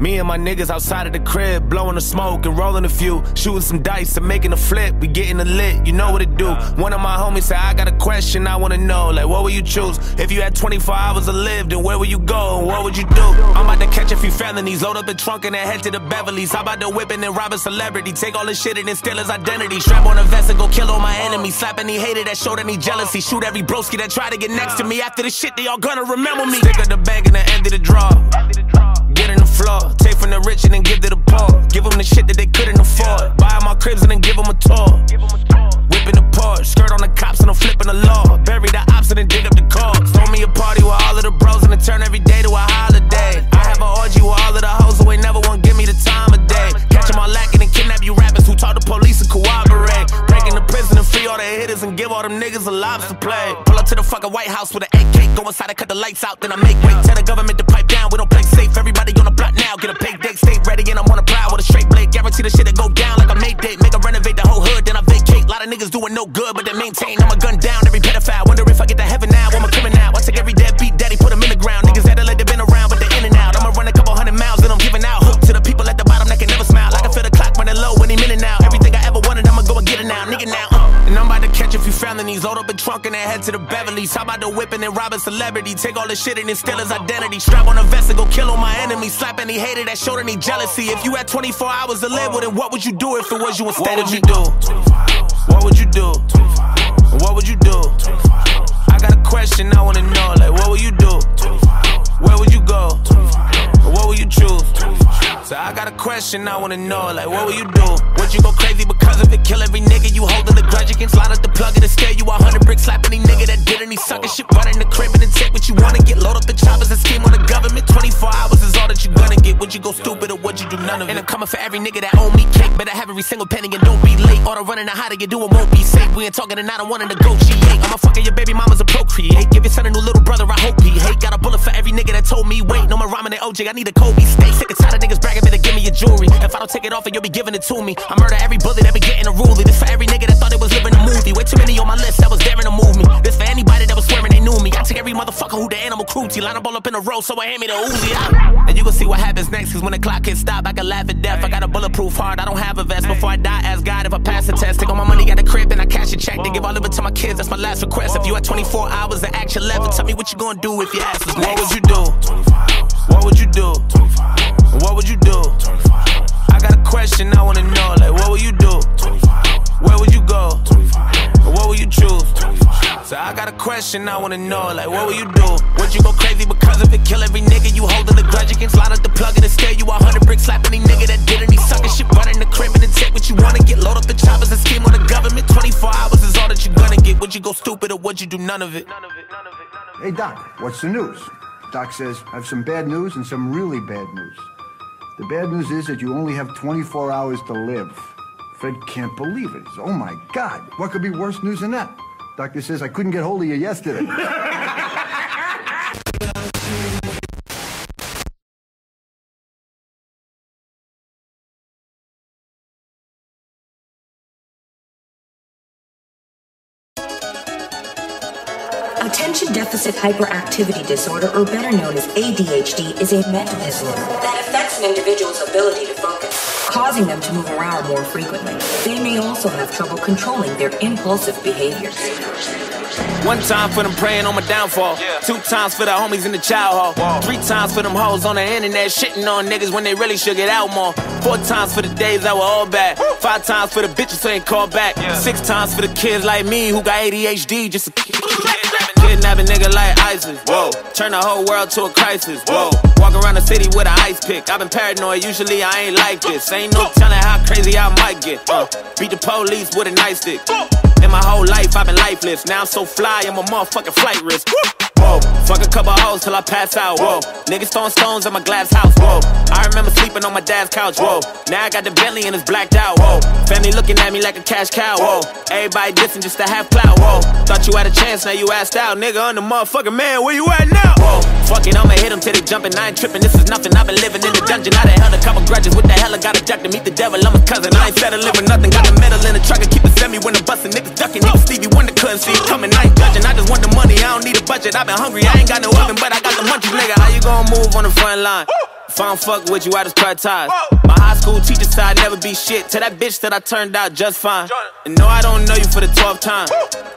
Me and my niggas outside of the crib, blowing the smoke and rolling a few, shooting some dice and making a flip. We getting a lit, you know what it do. One of my homies said, I got a question I wanna know. Like, what would you choose? If you had 24 hours to live, then where would you go? And what would you do? I'm about to catch a few felonies, load up the trunk and then head to the Beverly's. How about the whipping and rob a celebrity? Take all his shit and then steal his identity. Strap on a vest and go kill all my enemies. Slap any hater that showed any jealousy. Shoot every broski that tried to get next to me. After the shit, they all gonna remember me. Stick up the bank and the end of the draw. The floor, take from the rich and then give to the poor. Give them the shit that they couldn't afford. Buy my cribs and then give them a tour. Whipping the Porsche, skirt on the cops and I'm flipping the law. Bury the ops and then dig up the corpse. Throw me a party with all of the bros and then turn every day to a holiday. I have an orgy with all of the hoes who ain't never want give me the time of day. Catch them all lacking and kidnap you rappers who talk to police and cooperate. Hitters and give all them niggas a lobster play. Pull up to the fucking White House with an AK, go inside and cut the lights out, then I make way. Tell the government to pipe down, we don't play safe. Everybody on the block now, get a pay date, stay ready, and I'm on a prowl with a straight blade. Guarantee the shit that go down like a made date. Make a renovate the whole hood, then I vacate. lot of niggas doing no good, but they maintain. I'm a gun down every pedophile. Wonder if I get to heaven now. Felonies, load up a trunk and then head to the Beverly's. How about the whipping and rob a celebrity? Take all the shit and then steal his identity. Strap on a vest and go kill all my enemies. Slap any hater that showed any jealousy. If you had 24 hours to live with it, what would you do if it was you instead of me? Do? What would you do? What would you do? I got a question I wanna know. Like, what would you do? Where would you go? What would you choose? So I got a question I wanna know. Like, what would you do? Would you go crazy because of it? Kill every nigga you holding the grudge against? Line up the plug and scare you a hundred bricks. Slap any nigga that did any sucker shit. Run in the crib and then take what you wanna get. Load up the choppers and scheme on the government. 24 hours is all that you gonna get. Would you go stupid or would you do none of it? And I'm coming for every nigga that owe me cake. Better have every single penny and don't be late. All the running and how to get doing won't be safe. We ain't talking and I don't wanna negotiate. I'ma fucking your baby mamas a procreate. Give your son a new little brother, I hope he hate. Got a bullet for every nigga that told me wait. No more ramen than OJ, I need a Kobe steak. Sick and tired of niggas bragging, better give me your jewelry. If I don't take it off, you'll be giving it to me. I murder every bullet that be getting a ruly. This for every nigga that thought it was living a movie. Way too many on my list that was daring to move me. This for anybody that was swearing they knew me. I take every motherfucker who the animal cruelty. Line up all up in a row, so I hand me the Uzi. Ah. And you gon' see what happens next, cause when the clock hits stop, I can laugh at death. I got a bulletproof heart, I don't have a vest. Before I die, ask God if I pass the test. Take all my money at the crib and I cash a check. They give all of it to my kids, that's my last request. If you had 24 hours to action left, tell me what you gonna do if your ass was next. What would you do? What would you do? Question I wanna know, like what would you do? Would you go crazy because of it? Kill every nigga you holding the grudge against? Line up the plug and scare you a hundred bricks, slap any nigga that did any sucker shit, run in the crib and take what you wanna get. Load up the choppers and scheme on the government. 24 hours is all that you gonna get. Would you go stupid or would you do none of it? Hey, Doc, what's the news? Doc says, I have some bad news and some really bad news. The bad news is that you only have 24 hours to live. Fred can't believe it. Oh my God, what could be worse news than that? Doctor says, I couldn't get hold of you yesterday. Attention Deficit Hyperactivity Disorder, or better known as ADHD, is a mental disorder that affects an individual's ability to focus, causing them to move around more frequently. They may also have trouble controlling their impulsive behaviors. One time for them praying on my downfall. Two times for the homies in the child hall. Three times for them hoes on the internet shitting on niggas when they really should get out more. Four times for the days that were all bad. Five times for the bitches who ain't called back. Six times for the kids like me who got ADHD just to kidnap a nigga like ISIS. Whoa, turn the whole world to a crisis. Whoa, walk around the city with an ice pick. I've been paranoid, usually I ain't like this. Ain't no telling how crazy I might get. Uh, beat the police with a nice stick. In my whole life, I've been lifeless. Now I'm so fly, I'm a motherfucking flight risk. Whoa, fuck a couple hoes till I pass out. Whoa, niggas throwing stones at my glass house. Whoa, I remember sleeping on my dad's couch. Whoa, now I got the Bentley and it's blacked out. Whoa, family looking at me like a cash cow. Whoa, everybody dissing just to have clout. Whoa, thought you had a chance, now you asked out. Nigga, I'm the motherfucking man, where you at now? Whoa, fuck it, I'ma hit them till they jumping. I ain't tripping, this is nothing. I've been living in the dungeon. I done held a couple grudges. What the hell? I got a jack to meet the devil. I'm a cousin. I ain't settling for nothing. Got the metal in the truck and keep it semi when I'm busting. Niggas ducking. Even Stevie Wonder couldn't see it coming. I judging. I just want the money. I don't need a budget. I've been hungry. I ain't got no oven, but I got the munchies, nigga. How you gonna move on the front line? If I don't fuck with you, I just cut ties. My high school teacher said I'd never be shit. To that bitch that I turned out just fine. And no, I don't know you for the 12th time.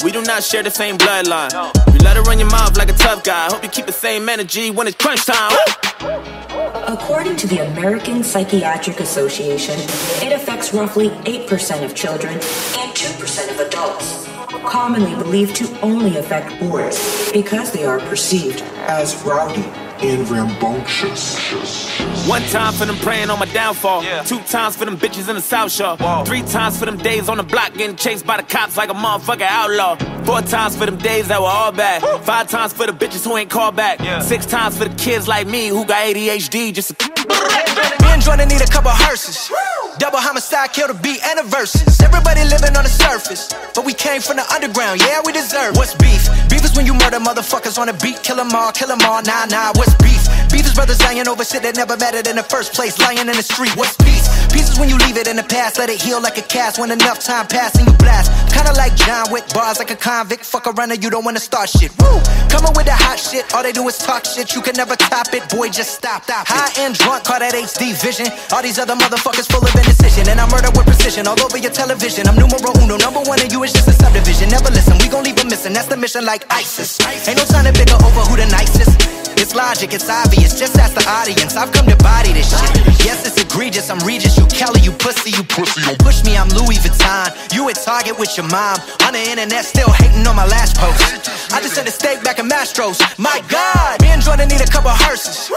We do not share the same bloodline. You let her run your mouth like a tough guy. Hope you keep the same energy when it's crunch time. According to the American Psychiatric Association, it affects roughly 8% of children and 2% of adults, commonly believed to only affect boys because they are perceived as rowdy and rambunctious. One time for them praying on my downfall. Yeah. Two times for them bitches in the South Shore. Whoa. Three times for them days on the block getting chased by the cops like a motherfucking outlaw. Four times for them days that were all bad. Woo. Five times for the bitches who ain't called back. Yeah. Six times for the kids like me who got ADHD just to. Me and Jordan need a couple hearses. Double homicide, kill the beat and the verses. Everybody living on the surface, but we came from the underground. Yeah, we deserve. What's beef? Beef is when you murder motherfuckers on the beat, kill them all, kill them all. Nah, nah. What's beef? Beef is brothers lying over shit that never mattered in the first place, lying in the street. What's peace? Peace is when you leave it in the past, let it heal like a cast. When enough time passes and you blast, kinda like John Wick, bars like a convict. Fuck a runner, you don't wanna start shit. Woo! Coming with the hot shit, all they do is talk shit. You can never top it, boy. Just stop. stop High and drunk, call that HD vision. All these other motherfuckers full of indecision, and I murder with precision all over your television. I'm numero uno, number one, and you is just a subdivision. Never listen, we gon' leave them missing. That's the mission, like ISIS. Ain't no time to bigger over who the nicest. It's logic, it's obvious. Just ask the audience. I've come to body this shit. Yes, it's egregious. I'm Regis. You Kelly. You pussy. You pussy. Don't push me. I'm Louis Vuitton. You at Target with your mom. On the internet, still hating on my last post. I just sent a steak back in Mastros. My God, me and Jordan need a couple hearses.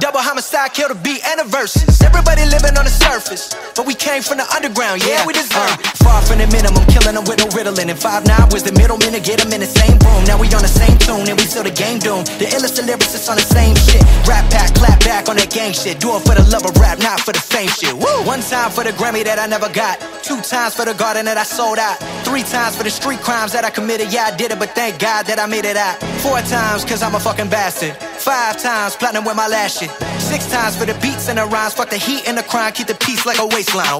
Double homicide, kill the beat and the verses. Everybody living on the surface, but we came from the underground. Yeah, we deserve. Uh, far from the minimum, killing them with no riddling. And five nine was the middleman to get them in the same room. Now we on the same tune and we still the game doomed. The illest lyricists on the same shit. Rap pack, clap back on that gang shit. Do it for the love of rap, not for the fame shit. Woo! One time for the Grammy that I never got. Two times for the garden that I sold out. Three times for the street crimes that I committed. Yeah, I did it, but thank God that I made it out. Four times, cause I'm a fucking bastard. Five times, platinum with my last shit. Six times for the beats and the rhymes. Fuck the heat and the crime. Keep the peace like a waistline.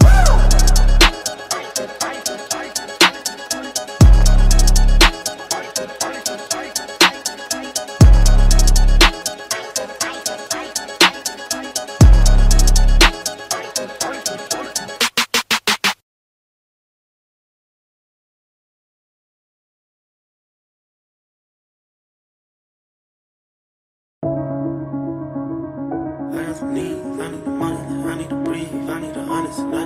Woo!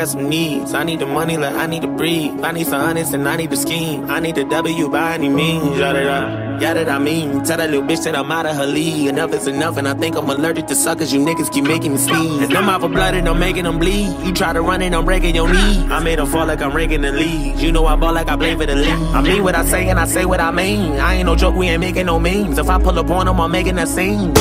Got some needs. I need the money like I need to breathe. I need some honest and I need the scheme. I need the W by any means. Yada yada. Yada I mean. Tell that little bitch that I'm out of her league. Enough is enough, and I think I'm allergic to suckers. You niggas keep making me sneeze. And I'm out for blood and I'm making them bleed. You try to run it, I'm breaking your knee. I made them fall like I'm raking the leaves. You know I ball like I blame for the lead. I mean what I say and I say what I mean. I ain't no joke, we ain't making no memes. If I pull up on them, I'm making that scene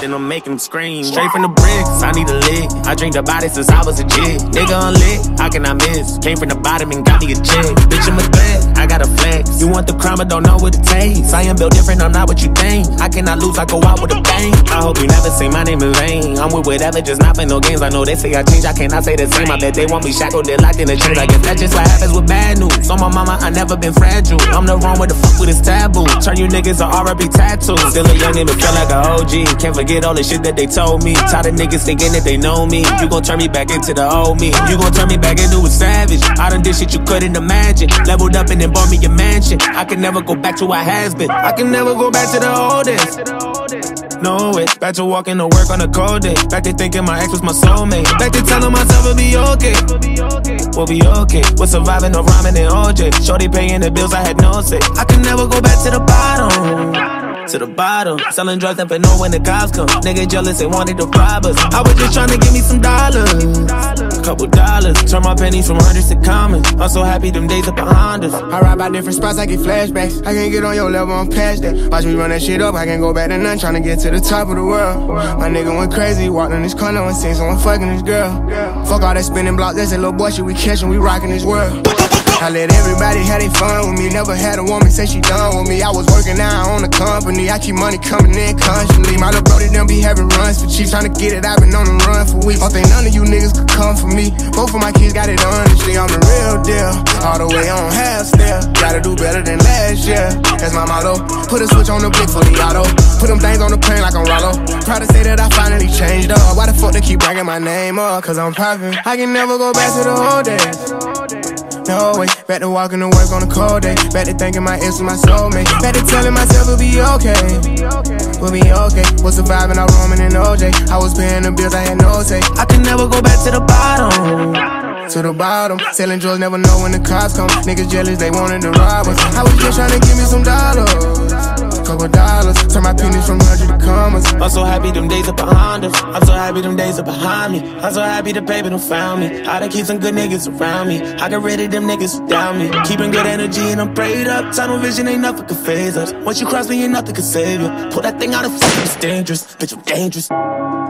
then I'm making them scream. Straight from the bricks, I need a lick. I drink the body since I was a kid. Nigga unlit, how can I miss? Came from the bottom and got me a check. Bitch, I'm a threat, I got a flex. You want the crime, I don't know what it takes. I am built different, I'm not what you think. I cannot lose, I go out with a bang. I hope you never say my name in vain. I'm with whatever, just not play no games. I know they say I change, I cannot say the same. I bet they want me shackled, they're locked in the chains. I guess that's just what happens with bad news. On my mama, I never been fragile. I'm the wrong with the fuck with this taboo. Turn you niggas to RB tattoos. Still a youngin', but feel like a OG. Can't forget all the shit that they told me. Tired of niggas thinking that they know me. You gon' turn me back into the old me. You gon' turn me back into a savage. I done did shit you couldn't imagine. Leveled up and then bought me a mansion. I can never go back to what has been. I can never go back to the oldest. No way. Back to walking to work on a cold day. Back to thinking my ex was my soulmate. Back to telling myself it'll be okay. We'll be okay. We're surviving no ramen and OJ. Shorty paying the bills I had no say. I can never go back to the bottom to the bottom. Selling drugs, never know when the cops come. Nigga jealous, they wanted to rob us. I was just trying to give me some dollars. A couple dollars. Turn my pennies from hundreds to common. I'm so happy them days are behind us. I ride by different spots, I get flashbacks. I can't get on your level, I'm past that. Watch me run that shit up, I can't go back to none. Trying to get to the top of the world. My nigga went crazy, walked in this corner and seen someone fucking this girl. Fuck all that spinning block, that's that little boy shit we catching, we rocking this world. I let everybody have their fun with me. Never had a woman say she done with me. I was working now on the company. I keep money coming in constantly. My little brody done be having runs for cheap. Trying to get it, I've been on the run for weeks. Don't think none of you niggas could come for me. Both of my kids got it on, and I'm the real deal. All the way on half still. Gotta do better than last year. That's my motto. Put a switch on the blick for the auto. Put them things on the plane like I'm Rollo. Proud to say that I finally changed up. Why the fuck they keep bringing my name up? Cause I'm poppin'. I can never go back to the old days. No way, back to walking to work on a cold day. Back to thinking my ex was my soulmate. Back to telling myself we'll be okay. We'll be okay. Was surviving out ramen in OJ. I was paying the bills, I had no say. I can never go back to the bottom to the bottom. Selling drugs, never know when the cops come. Niggas jealous, they wanted to rob us. I was just trying to give me some dollars couple dollars. Turn my pennies from hundred to commas. I'm so happy them days are behind us. I'm so happy them days are behind me. I'm so happy the paper don't found me. I done keep some good niggas around me. I got rid of them niggas down me. Keeping good energy and I'm prayed up. Tunnel vision ain't nothing can phase us. Once you cross me, ain't nothing can save you. Pull that thing out of fuck, it's dangerous. Bitch, I'm dangerous.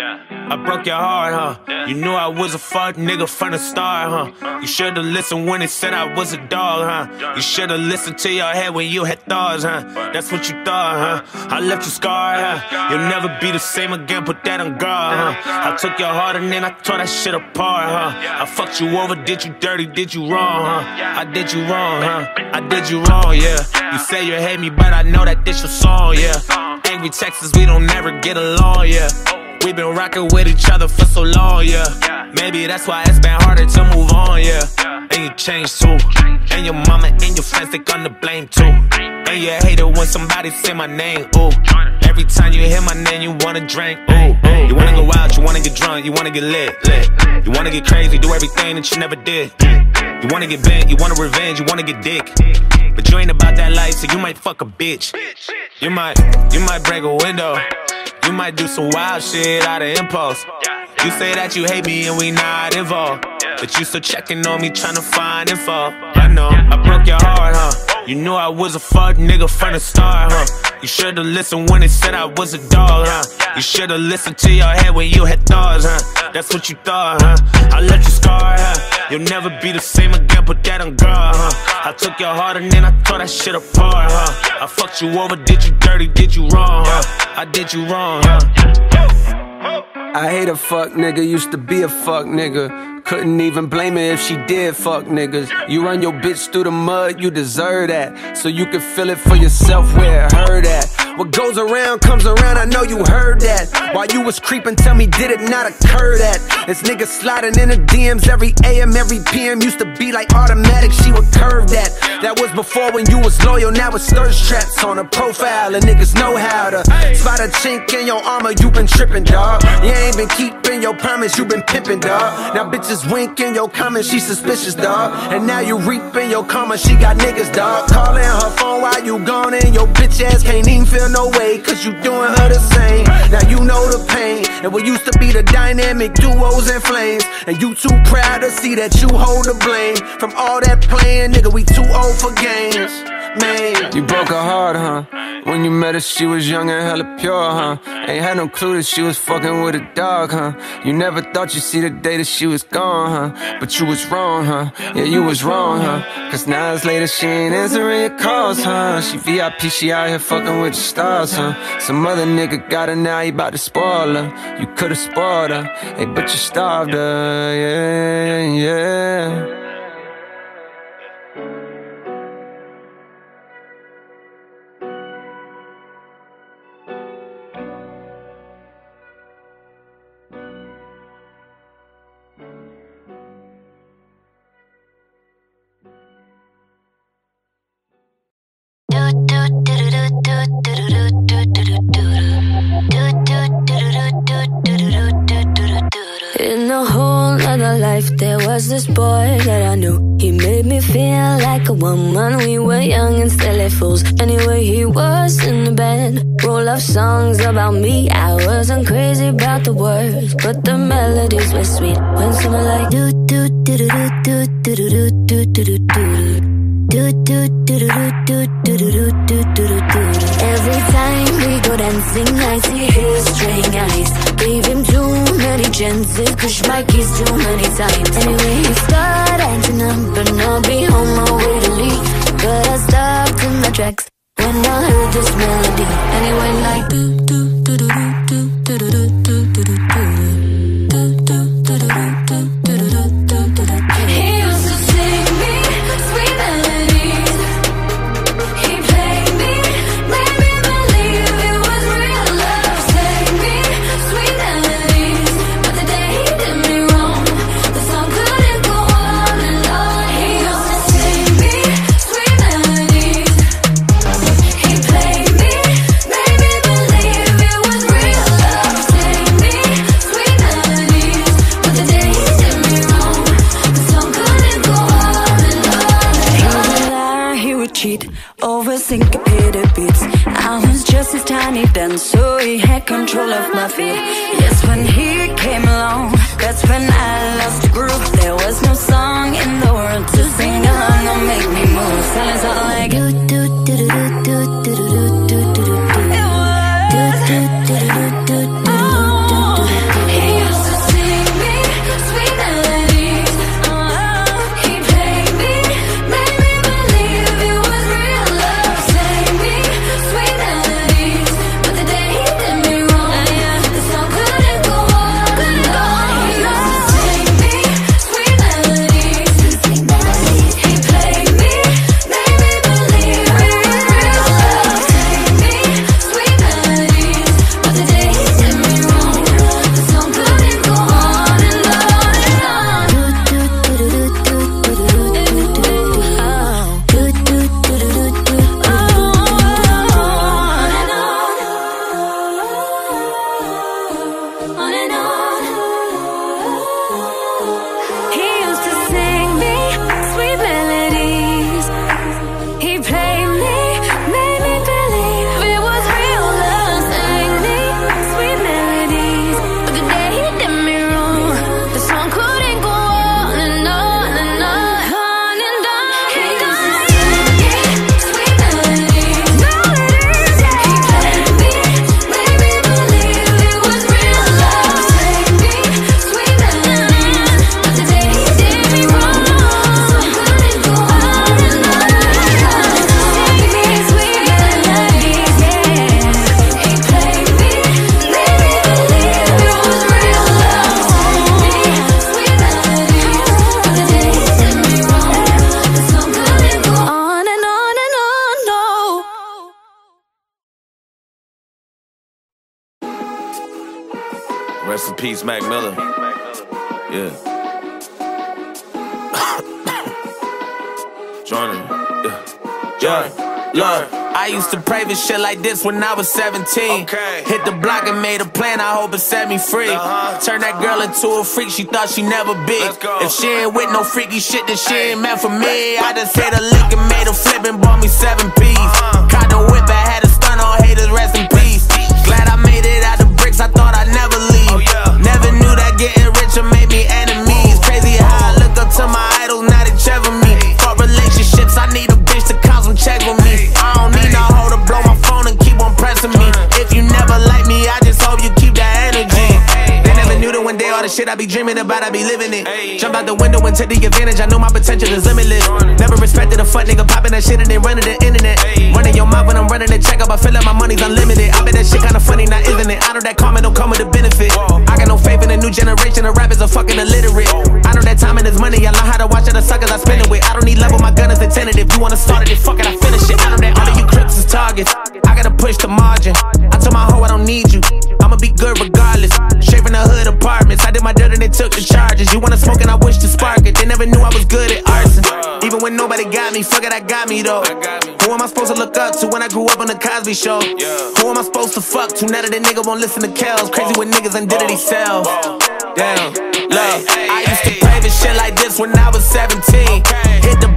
Yeah. I broke your heart, huh? You knew I was a fuck nigga from the start, huh? You should've listened when it said I was a dog, huh? You should've listened to your head when you had thoughts, huh? That's what you thought, huh? I left you scarred, huh? You'll never be the same again, put that on guard, huh? I took your heart and then I tore that shit apart, huh? I fucked you over, did you dirty, did you wrong, huh? I did you wrong, huh? I did you wrong, yeah. You say you hate me, but I know that this your song, yeah angry texts, we don't never get along, yeah. We've been rocking with each other for so long, yeah. Maybe that's why it's been harder to move on, yeah. And you changed too. And your mama and your friends, they gonna blame too. And you hate it when somebody say my name, ooh. Every time you hear my name, you wanna drink, ooh. You wanna go out, you wanna get drunk, you wanna get lit, lit. You wanna get crazy, do everything that you never did. You wanna get bent, you wanna revenge, you wanna get dick. But you ain't about that life, so you might fuck a bitch. You might, you might break a window. You might do some wild shit out of impulse. You say that you hate me and we not involved. But you still checking on me, trying to find info. I know, I broke your heart, huh? You knew I was a fuck nigga from the start, huh? You should've listened when they said I was a dog, huh? You should've listened to your head when you had thoughts, huh? That's what you thought, huh? I left you scarred, huh? You'll never be the same again, put that on guard, huh? I took your heart and then I tore that shit apart, huh? I fucked you over, did you dirty, did you wrong, huh? I did you wrong, huh? I hate a fuck nigga, used to be a fuck nigga. Couldn't even blame her if she did fuck niggas. You run your bitch through the mud, you deserve that. So you can feel it for yourself where it hurt at. What goes around comes around, I know you heard that. While you was creeping, tell me, did it not occur that? This nigga sliding in the DMs every AM, every PM. Used to be like automatic, she would curve that. That was before when you was loyal, now it's thirst traps on a profile. And niggas know how to spot a chink in your armor, you been tripping, dog. You ain't been keeping your promise, you been pimping, dog. Now bitches winking your comments, she suspicious, dog. And now you reaping your karma, she got niggas, dog. Calling her phone while you gone, and your bitch ass can't even feel no way, cause you doing her the same. Now you know the pain, and what used to be the dynamic duos and flames. And you too proud to see that you hold the blame. From all that playing, nigga, we too old for games. Man. You broke her heart, huh? When you met her, she was young and hella pure, huh? Ain't had no clue that she was fucking with a dog, huh? You never thought you'd see the day that she was gone, huh? But you was wrong, huh? Yeah, you was wrong, huh? Cause now it's later, she ain't answering your calls, huh? She VIP, she out here fucking with the stars, huh? Some other nigga got her now, he bout to spoil her. You could've spoiled her, hey, but you starved her, yeah, yeah. Every time we go dancing, I see his string eyes. Gave him too many chances, push my keys too many times. Anyway, he started acting up, but I'll be on my way to leave. But I stopped in my tracks when I heard this melody. Anyway, like do do syncopated beats. I was just a tiny dancer, so he had control of my feet. Yes, when he came along, that's when I lost the groove. There was no song in the world to sing along or make me move. Silence all I could like this when I was 17. Okay. Hit the block and made a plan, I hope it set me free. Uh-huh. Turn that girl into a freak, she thought she never be. If she ain't with no freaky shit, then she ain't meant for me. I just hit a lick and made a flip and bought me seven P's. Uh-huh. Caught the whip, I had a stun on haters, rest in getting richer made me enemies. Shit I be dreaming about, I be living it. Jump out the window and take the advantage, I know my potential is limitless. Never respected a fuck nigga popping that shit and then running the internet. Running your mouth when I'm running the check up, I feel like my money's unlimited. I bet that shit kinda funny, now isn't it? I know that karma don't come with a benefit. I got no faith in the new generation of rappers are fucking illiterate. I know that time and is money, I learn how to watch other suckers I spend it with. I don't need love with my gun as a tentative. You wanna start it, then fuck it, I finish it. I know that all of you crips is targets. I gotta push the margin. I told my hoe I don't need you. I'ma be good regardless. Hood apartments. I did my dirt and they took the charges. You wanna smoke and I wish to spark it. They never knew I was good at arson. Even when nobody got me, fuck it, I got me though. Who am I supposed to look up to when I grew up on the Cosby Show? Who am I supposed to fuck to now that the nigga won't listen to Kells? Crazy with niggas and did it himself. Damn, love. I used to pray this shit like this when I was 17. Hit the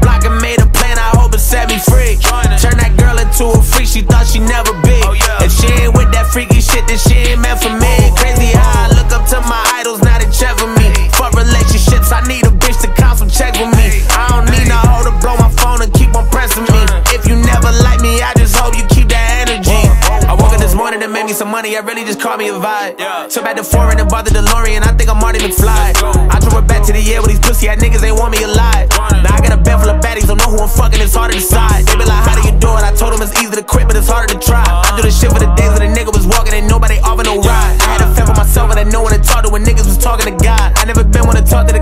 So back to foreign and the DeLorean, I think I'm Marty McFly. I drove it back to the air with these pussy ass niggas, they want me alive. Now I got a bed full of baddies, don't know who I'm fucking, it's hard to decide. They be like, how do you do it? I told them it's easy to quit, but it's harder to try. I do this shit for the days when the nigga was walking and nobody offer no ride. I had a fend for myself and I know when to talk to when niggas was talking to God. I never been one to talk to the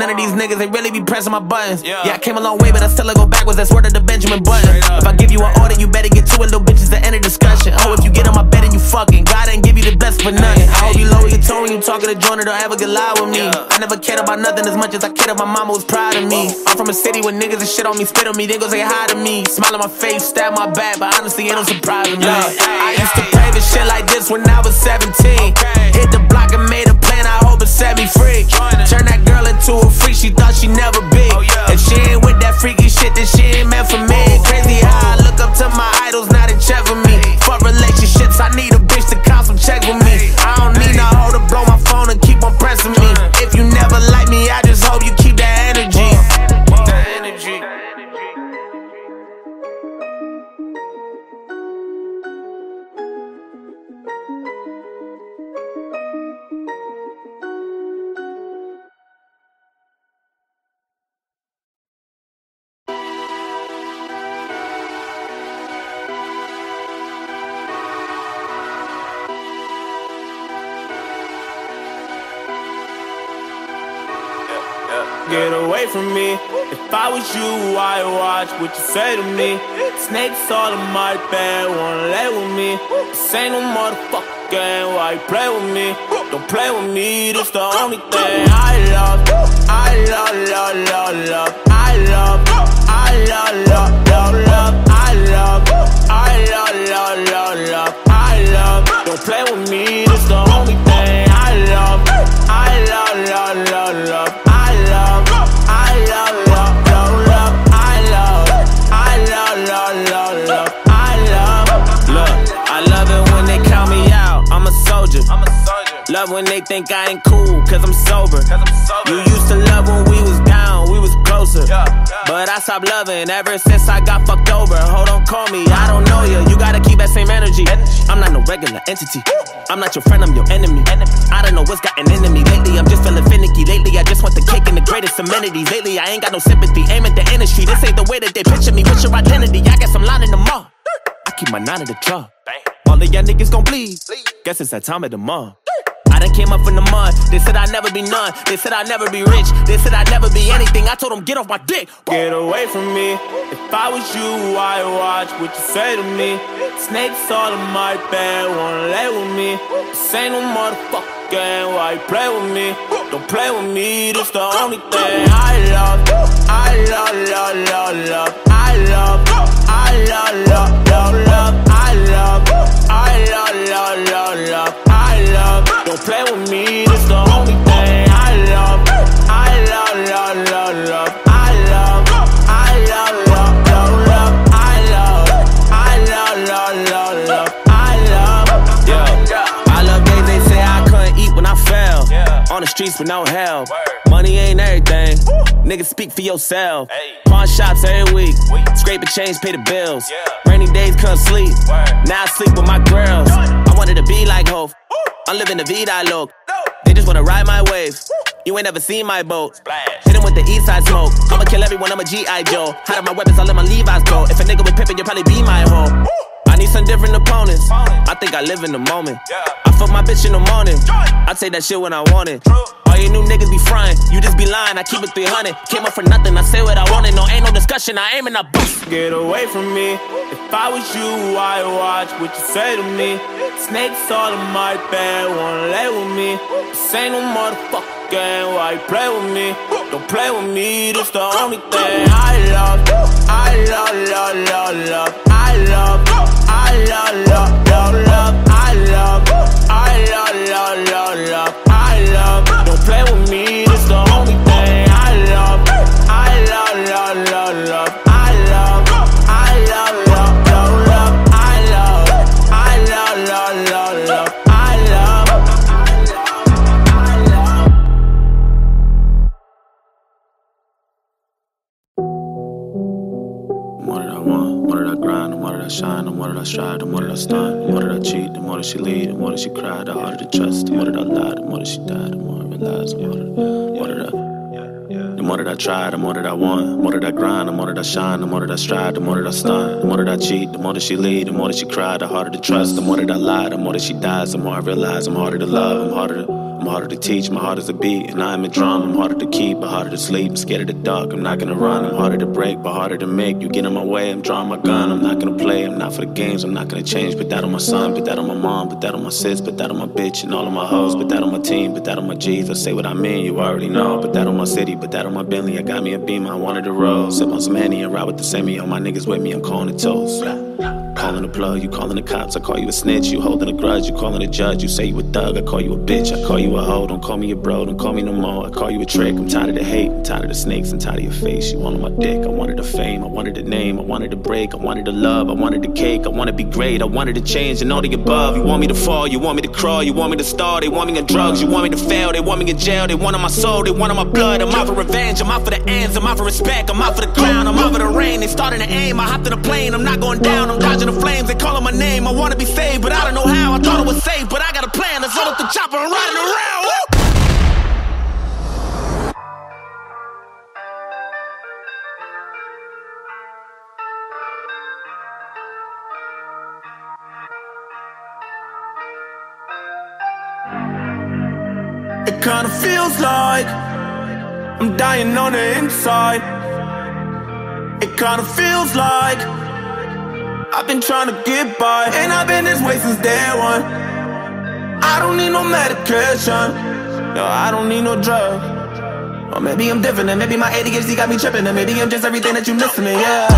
none of these niggas? They really be pressing my buttons. Yeah, I came a long way, but I still go backwards. That's word of the Benjamin Button. If I give you an order, you better get to it, little bitches. The end of discussion. Oh, if you get on my bed and you fucking, God ain't give you the best for nothing. I hope you lower your tone when you talking to Joyner. Don't ever get loud with me. I never cared about nothing as much as I cared if my mama was proud of me. I'm from a city where niggas and shit on me, spit on me, they go say hi to me. Smile on my face, stab my back, but honestly, it don't surprise me. I used to pray for shit like this when I was 17. Hit the block and made a I set me free. Turn that girl into a freak, she thought she never be. Oh, if she ain't with that freaky shit, then she ain't meant for me. Crazy how I look up to my idols, now they check for me. Fuck relationships, I need a bitch to count some checks with me. I don't need no hoe to blow my phone and keep on pressing me. If you never like me, I just hope you Get away from me. If I was you, I'd watch what you say to me. Snakes all in my bed, wanna lay with me. This ain't no motherfucking game, why you play with me? Don't play with me, this the only thing I love. I love, love, love, love. I love, I love, love, love, love. I love, I love, love, love, love. I love. Don't play with me, this the only thing I love. I love, love, love, love. Love when they think I ain't cool, cause I'm sober. Cause I'm sober. You used to love when we was down, we was closer. But I stopped loving ever since I got fucked over. Hold on, call me, I don't know you. You gotta keep that same energy. I'm not no regular entity. I'm not your friend, I'm your enemy. I don't know what's gotten into me lately. I'm just feeling finicky. Lately, I just want the cake and the greatest amenities. Lately, I ain't got no sympathy. Aim at the industry. This ain't the way that they picture me. What's your identity? I guess I'm lining them up. I keep my nine in the trunk. All of y'all niggas gon' bleed. Guess it's that time of the month. Came up from the mud. They said I'd never be none. They said I'd never be rich. They said I'd never be anything. I told them, get off my dick. Get away from me. If I was you, I'd watch what you say to me. Snakes all in my bed, wanna lay with me. This ain't no motherfucking game. Why you play with me? Don't play with me. This the only thing I love. I love, love, love, love. I love, I love, love, love, love. I love, I love, love, love, love. I love. Don't play with me. This the only thing I love. I love, love, love, love. I love, I love, love, love, love. I love, I love, love, love, love. I love, yeah. I love days they say I couldn't eat when I fell. On the streets with no help. Money ain't everything. Niggas speak for yourself. Pawn shops every week. Scrape a change, pay the bills. Rainy days couldn't sleep. Now I sleep with my girls. I wanted to be like Hope. I'm living the vida I look. They just wanna ride my wave. You ain't never seen my boat. Hit him with the east side smoke. I'ma kill everyone, I'm a G.I. Joe. Hide of my weapons, I let my Levi's go. If a nigga with pimpin', you'll probably be my hoe. I need some different opponents. I think I live in the moment. I fuck my bitch in the morning. I take that shit when I want it. You new niggas be frying, you just be lying. I keep it 300. Came up for nothing, I say what I wanted. No, ain't no discussion, I aim and I boost. Get away from me. If I was you, I'd watch what you say to me. Snakes all in my bed, wanna lay with me. This ain't no motherfucking game, why you play with me? Don't play with me, this the only thing I love. I love, love, love, love. I love, I love, love, love, love, I strive, the more that I stunt, the more that I cheat, the more that she lead, the more that she cry, the harder to trust, the more that I lie, the more that she die, the more I realize, the more that, the more that I. The more that I try, the more that I want. The more that I grind, the more that I shine. The more that I strive, the more that I stunt. The more that I cheat, the more that she lead. The more that she cry, the harder to trust. The more that I lie, the more that she dies. The more I realize I'm harder to love. I'm harder to. I'm harder to teach, my heart is a beat, and I'm a drum. I'm harder to keep, but harder to sleep. I'm scared of the dark, I'm not gonna run. I'm harder to break, but harder to make. You get in my way, I'm drawing my gun. I'm not gonna play, I'm not for the games, I'm not gonna change. Put that on my son, put that on my mom, put that on my sis, put that on my bitch and all of my hoes. Put that on my team, put that on my G's. I say what I mean, you already know. Put that on my city, put that on my Bentley. I got me a beamer, I wanted to roll. Sip on some Henny and ride with the semi. All my niggas with me, I'm calling it toast. Calling the plug, you calling the cops, I call you a snitch. You holding a grudge, you calling a judge. You say you a thug, I call you a bitch. I call you a hoe, don't call me a bro, don't call me no more. I call you a trick. I'm tired of the hate, I'm tired of the snakes, I'm tired of your face. You wanted my dick, I wanted the fame, I wanted the name, I wanted the break, I wanted the love, I wanted the cake, I to be great, I wanted to change and all the above. You want me to fall, you want me to crawl, you want me to start, they want me in drugs, you want me to fail, they want me in jail, they want my soul, they want my blood. I'm out for revenge, I'm out for the ends, I'm out for respect, I'm out for the crown, I'm out for the rain. They starting to aim, I hopped in a plane, I'm not going down, I'm dodging the flames. They calling my name, I wanna be saved, but I don't know how. I thought it was safe, but I got a plan. Let's load up the chopper and riding around. Woo! It kinda feels like I'm dying on the inside. It kinda feels like I've been trying to get by, and I've been this way since day one. I don't need no medication, no, I don't need no drug. Or maybe I'm different, and maybe my ADHD got me tripping, and maybe I'm just everything that you missing yeah.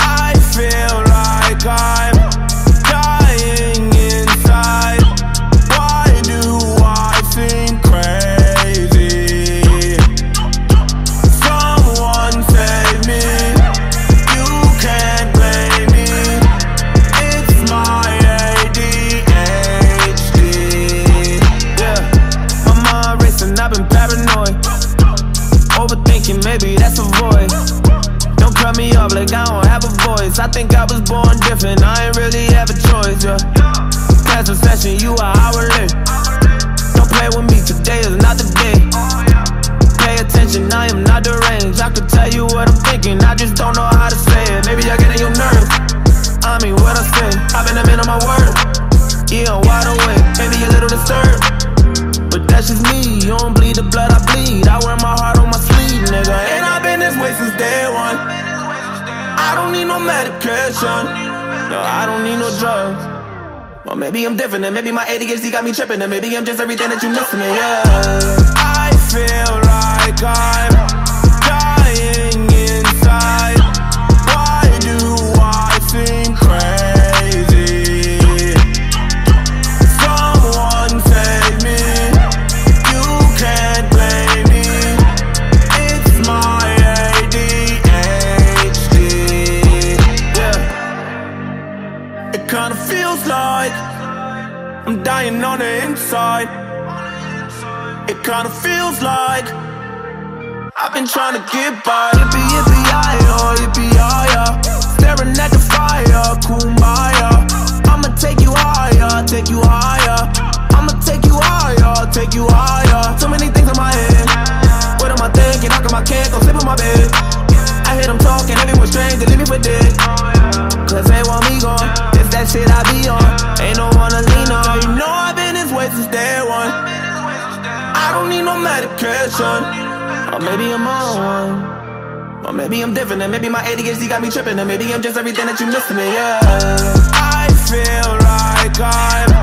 I feel like I'm I think I was born different. I ain't really have a choice. Yeah, past session, you are hourly. Don't play with me. Today is not the day. Pay attention, I am not deranged. I could tell you what I'm thinking, I just don't know how to say it. Maybe I get in your nerves. I mean, what I say, I've been a man on my word. Yeah, I'm wide awake, maybe a little disturbed. But that's just me, you don't bleed the blood I bleed. I wear my heart on my sleeve, nigga. And I've been this way since day one. I don't need no medication. No, I don't need no drugs. Well, maybe I'm different, and maybe my ADHD got me tripping, and maybe I'm just everything that you missing, yeah. I feel like I'm trying to get by. Yippee yippee yi oh yippee yi Staring at the fire, kumbaya. I'ma take you higher, take you higher. I'ma take you higher, take you higher. Too many things in my head. What am I thinking? How come I can't go sleep in my bed? I hear them talking, everyone's strange, they leave me for dead. Cause they want me gone. It's that shit I be on. Ain't no one to lean on. You know I've been this way since day one. I don't need no medication. Or maybe I'm on. Or maybe I'm different, and maybe my ADHD got me tripping, and maybe I'm just everything that you missing me, yeah. I feel like I'm